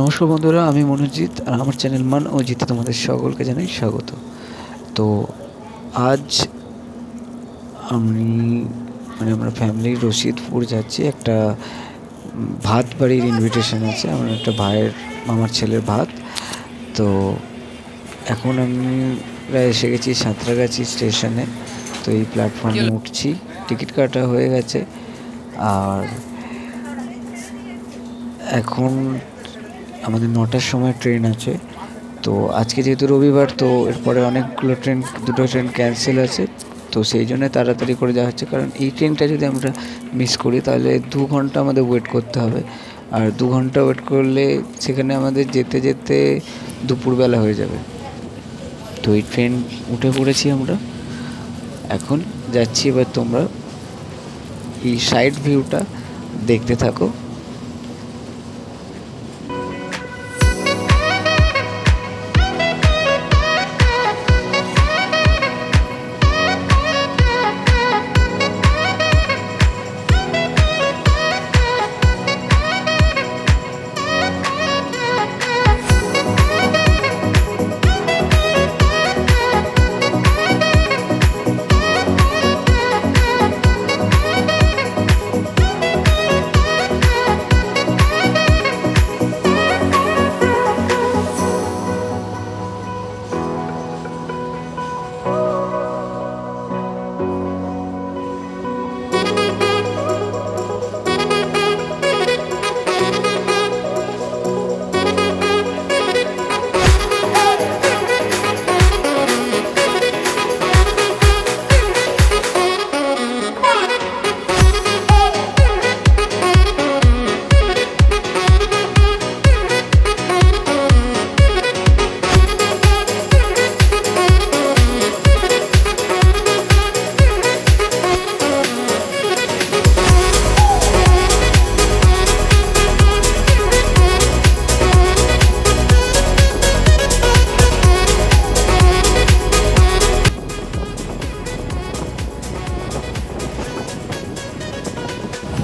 নমস্কার বন্ধুরা, আমি মনোজিৎ আর আমার চ্যানেল মান ও জিতে তোমাদের সকলকে জানাই স্বাগত। তো আজ আমি মানে আমরা ফ্যামিলি রশিদপুর যাচ্ছি, একটা ভাত বাড়ির ইনভিটেশন আছে, আমার একটা ভাইয়ের, মামার ছেলের ভাত। তো এখন আমি প্রায় এসে গেছি সাঁতরাগাছি স্টেশনে, তো এই প্ল্যাটফর্মে উঠছি, টিকিট কাটা হয়ে গেছে। আর এখন আমাদের নটার সময় ট্রেন আছে। তো আজকে যেহেতু রবিবার, তো এরপরে অনেকগুলো ট্রেন, দুটো ট্রেন ক্যান্সেল আছে। তো সেই জন্য তাড়াতাড়ি করে যাওয়া হচ্ছে। কারণ এই ট্রেনটা যদি আমরা মিস করি, তাহলে দু ঘণ্টা আমাদের ওয়েট করতে হবে। আর দু ঘণ্টা ওয়েট করলে সেখানে আমাদের যেতে যেতে দুপুরবেলা হয়ে যাবে। তো এই ট্রেন উঠে পড়েছি আমরা। এখন যাচ্ছি এবার তোমরা এই সাইড ভিউটা দেখতে থাকো।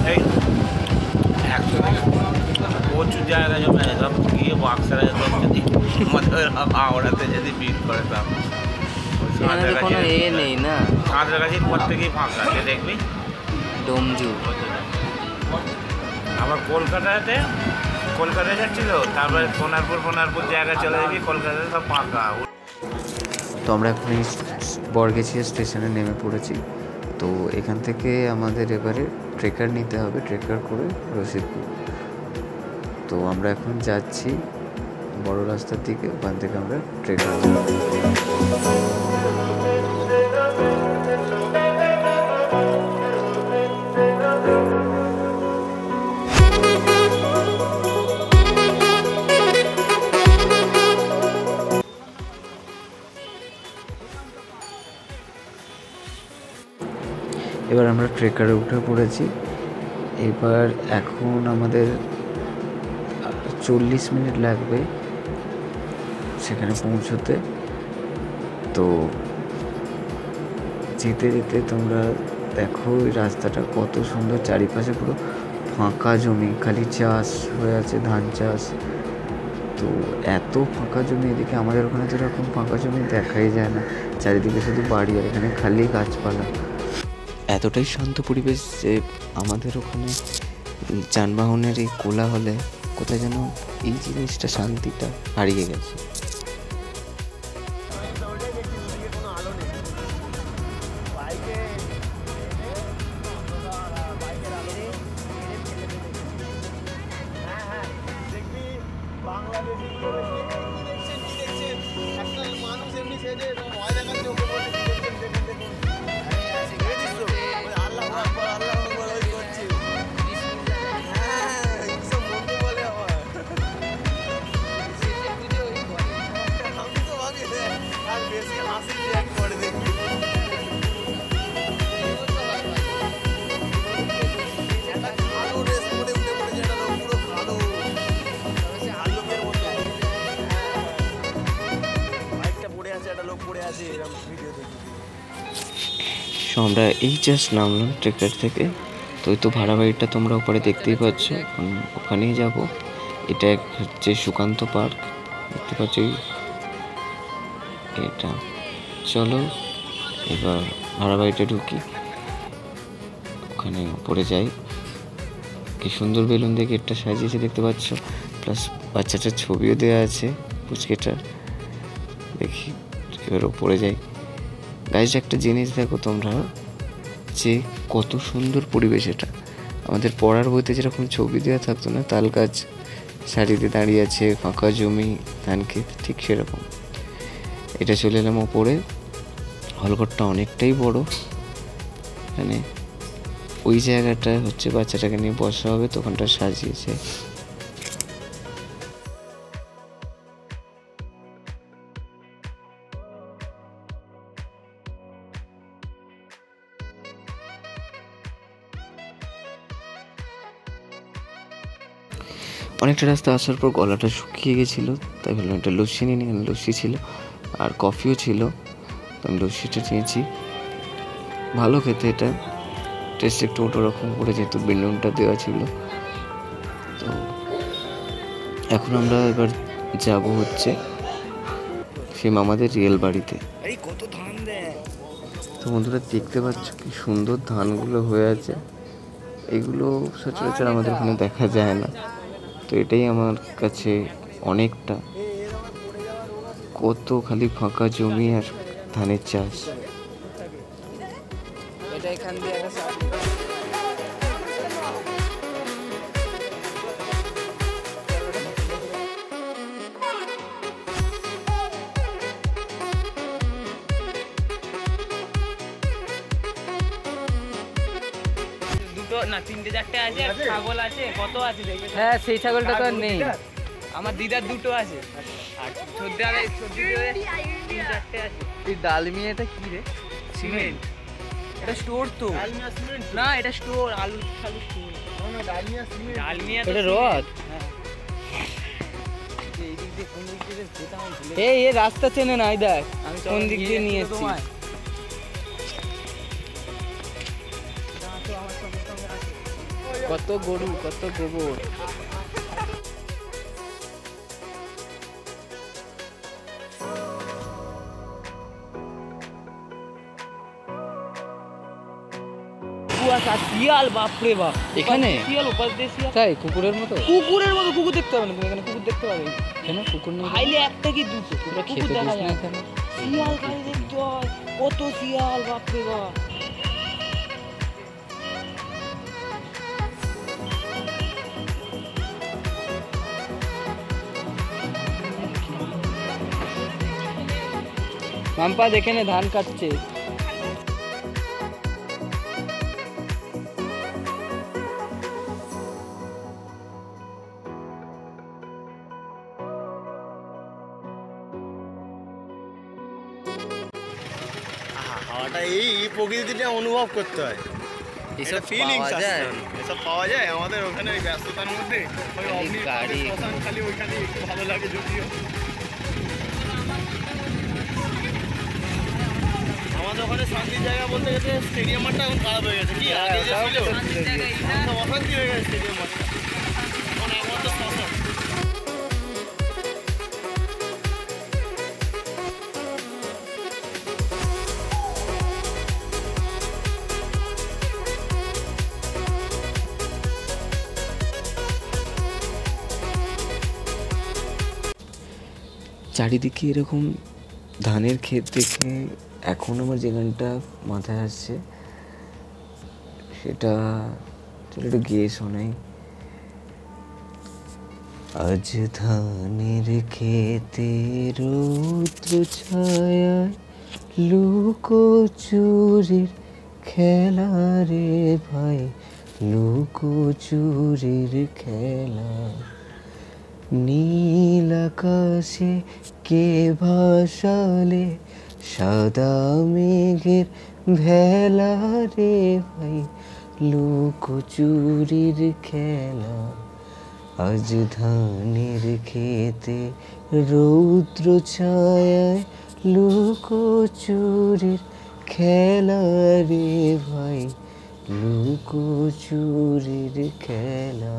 এই একশো থেকে প্রচুর জায়গা জমে সব গিয়ে বাক্সারা সব যদি আমাদের হাওড়াতে যদি বিট করে সব এখানে তো কোনো এ নেই না সাঁতরাগাছির পর থেকেই ফাঁকা আছে দেখবি ডোমজু আবার কলকাতাতে কলকাতায় যাচ্ছিল তারপরে সোনারপুর ফোনারপুর জায়গা চলে যাবি কলকাতাতে সব ফাঁকা তো আমরা এখন এই বরগেছিয়া স্টেশনে নেমে পড়েছি তো এখান থেকে আমাদের এবারে ট্রেকার নিতে হবে ট্রেকার করে রশিদপুর তো আমরা এখন যাচ্ছি বড় রাস্তার দিকে, ওখান থেকে আমরা ট্রেকার এবার আমরা ট্রেকারে উঠে পড়েছি। এবার এখন আমাদের চল্লিশ মিনিট লাগবে সেখানে পৌঁছতে। তো যেতে যেতে তোমরা দেখো ওই রাস্তাটা কত সুন্দর, চারিপাশে পুরো ফাঁকা জমি, খালি চাষ হয়ে আছে ধান চাষ। তো এত ফাঁকা জমি, এদিকে আমাদের ওখানে তো এরকম ফাঁকা জমি দেখাই যায় না। চারিদিকে শুধু বাড়ি আর এখানে খালি গাছপালা। এতটাই শান্ত পরিবেশ যে আমাদের ওখানে যানবাহনের এই কোলাহলে কোথায় যেন এই জিনিসটা, শান্তিটা হারিয়ে গেছে। সো আমরা এই জাস্ট নামলাম ট্রেকার থেকে। তো তো ভাড়া বাড়িটা তোমরা ওপরে দেখতেই পাচ্ছ। এখন ওখানেই যাব। এটা এক হচ্ছে সুকান্ত পার্ক। দেখতে পাচ্ছ এটা। চলো, এবার ভাড়া বাড়িটা ঢুকি। ওখানে ওপরে যাই। কি সুন্দর বেলুন দিয়ে গেটটা সাজিয়েছে দেখতে পাচ্ছ। প্লাস বাচ্চাটার ছবিও দেওয়া আছে পুচকেটার। দেখি, এবার ওপরে যাই। গাইজ একটা জিনিস দেখো তোমরা যে কত সুন্দর পরিবেশ এটা। আমাদের পড়ার বইতে যেরকম ছবি দেওয়া থাকতো না, তাল গাছ সারিতে দাঁড়িয়ে আছে, ফাঁকা জমি, ধান ক্ষেত, ঠিক সেরকম। এটা চলে এলাম ওপরে। হলঘরটা অনেকটাই বড়। মানে ওই জায়গাটা হচ্ছে বাচ্চাটাকে নিয়ে বসা হবে, তো ওখানটা সাজিয়েছে। অনেকটা রাস্তা আসার পর গলাটা শুকিয়ে গেছিল তাই ভাবলাম একটা লস্যি নিয়ে নিই এখানে লস্যি ছিল আর কফিও ছিল তো আমি লস্যিটা নিয়েছি। ভালো খেতে এটা টেস্ট একটু অন্যরকম করে যেহেতু বেলুনটা দেওয়া ছিল। তো এখন আমরা এবার যাব হচ্ছে সেই মামাদের রিয়েল বাড়িতে। তো বন্ধুরা দেখতে পাচ্ছ কি সুন্দর ধানগুলো হয়ে আছে। এগুলো সচরাচর আমাদের ওখানে দেখা যায় না। তো এটাই আমার কাছে অনেকটা। কত খালি ফাঁকা জমি আর ধানের চাষ। চারটে আছে আর ছাগল আছে কত আছে দেখবে হ্যাঁ সেই ছাগলটা তো আর নেই। আমার দিদার দুটো আছে। আর সর্দার সর্দিতে তিন চারটে আছে। এই ডালমিয়া এটা কি রে? সিমেন্ট। এটা স্টোর তো। না এটা স্টোর আলু আলু স্টোর। ডালমিয়া তো এটা cement। রড? হ্যাঁ। এই রাস্তা চেনে না দেখ। আমি কোন দিক দিয়ে নিয়ে কত গরু কত গোবর। কুয়াশা শিয়াল বাপরে বাপ। এখানে? শিয়াল দিয়ে তাই কুকুরের মতো? কুকুরের মতো কুকুর দেখতে পাবে না তুমি এখানে কুকুর দেখতে পাবে কেন? কুকুর খাইলে একটা কি দুটো? কুকুর দেখা যায় শিয়াল কত শিয়াল বাপরে বাপ। মাম্পা দেখে নে ধান কাটছে। হাওয়াটা এই এই প্রকৃতিটা অনুভব করতে হয়। এসব ফিলিংস পাওয়া এসব পাওয়া যায়। আমাদের ওখানে ব্যস্ততার মধ্যে ওই খালি গাড়ি। খালি ওইখানে একটু ভালো লাগে যদিও। আমাদের ওখানে শান্তির জায়গা বলতে গেলে স্টেডিয়াম মাঠটা এখন খারাপ হয়ে গেছে। কি আগে যে ছিল তো দেখি। সব অশান্তি হয়ে গেছে স্টেডিয়াম মাঠটা এখন একমাত্র শ্মশান চারিদিকে এরকম ধানের ক্ষেত দেখে এখন আমার যে গানটা মাথায় আসছে, সেটা চলো একটু গিয়ে শোনাই। আজ ধানের খেতে রৌদ্র ছায়ায় লুকো চুরির খেলা রে ভাই, লুকো চুরির খেলা। নীল আকাশে কে ভাসালে সাদা মেঘের ভেলা রে ভাই লুকোচুরির খেলা। আজ ধানের খেতে রৌদ্র ছায়ায় লুকোচুরির খেলা রে ভাই লুকোচুরির খেলা।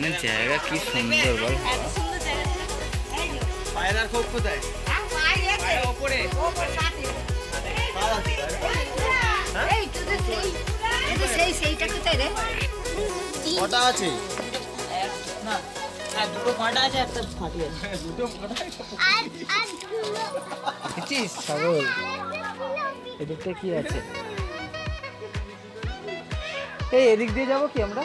এখানে জায়গা কি সুন্দর বল। পায়রার খোপ কোথায়? ওপরে কটা আছে? দুটো কাঁটা আছে একটা ফাটি আছে ছাগল? এদিকটা কি আছে? এই এদিক দিয়ে যাব কি আমরা?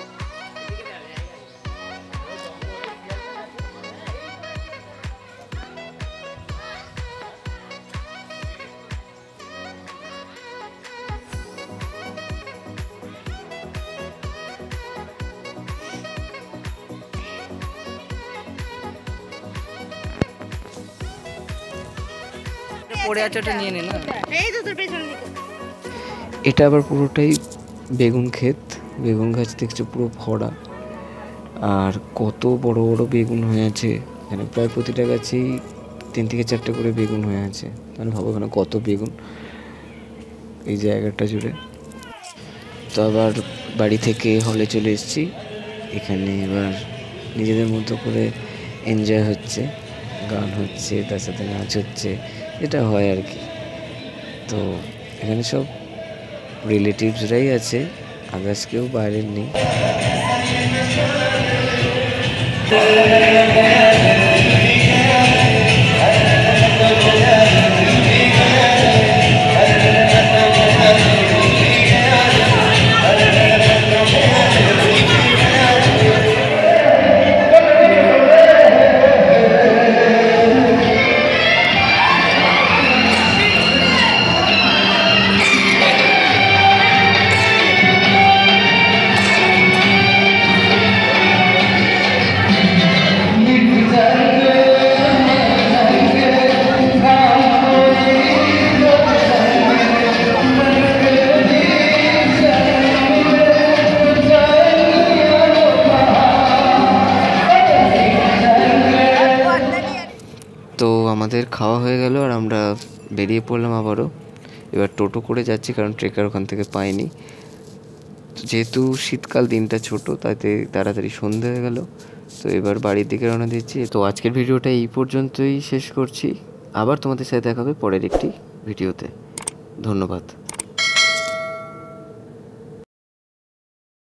পড়ে আছে ওটা নিয়ে নে না। এই তো তোর পেছনে এটা আবার পুরোটাই বেগুন ক্ষেত। বেগুন গাছ দেখছ পুরো ভরা। আর কত বড় বড় বেগুন হয়ে আছে। এখানে প্রায় প্রতিটা গাছেই তিন থেকে চারটে করে বেগুন হয়ে আছে। মানে ভাবো এখানে কত বেগুন। এই জায়গাটা জুড়ে। তো আবার বাড়ি থেকে হলে চলে এসেছি। এখানে এবার নিজেদের মতো করে এনজয় হচ্ছে। গান হচ্ছে তার সাথে নাচ হচ্ছে। এটা হয় আর কি। তো এখানে সব রিলেটিভসরাই আছে আদার্স কেউ বাইরের নেই। তো আমাদের খাওয়া হয়ে গেল আর আমরা বেরিয়ে পড়লাম আবারও। এবার টোটো করে যাচ্ছি কারণ ট্রেকার ওখান থেকে পাইনি যেহেতু শীতকাল, দিনটা ছোট, তাতে তাড়াতাড়ি সন্ধে হয়ে গেল। তো এবার বাড়ির দিকে রওনা দিচ্ছি। তো আজকের ভিডিওটা এই পর্যন্তই শেষ করছি। আবার তোমাদের সাথে দেখা হবে পরের একটি ভিডিওতে। ধন্যবাদ।